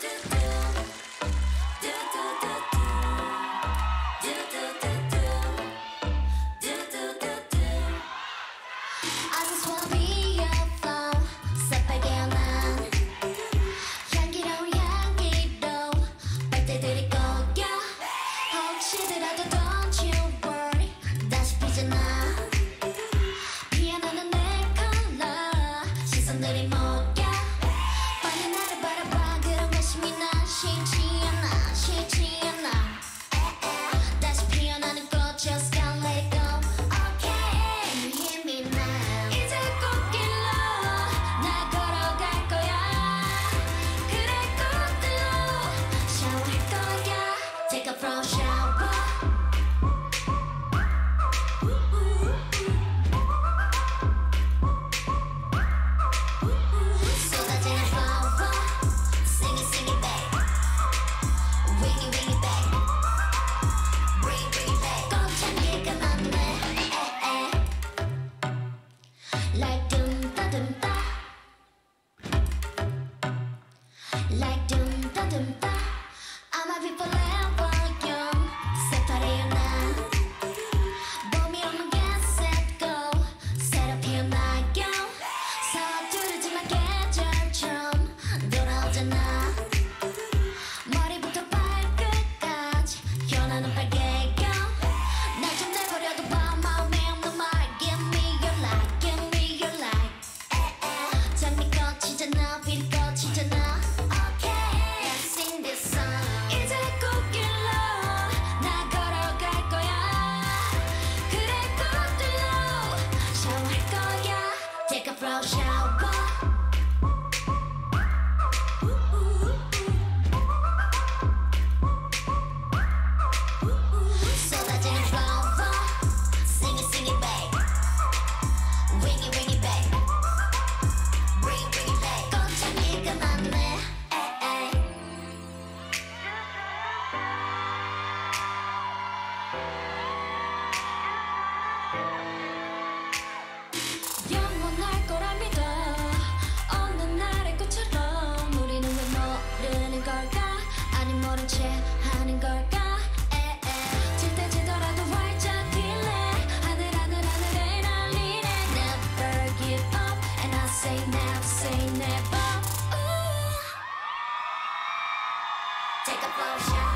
do, do. change say never, say never. Ooh. Take a flow shot.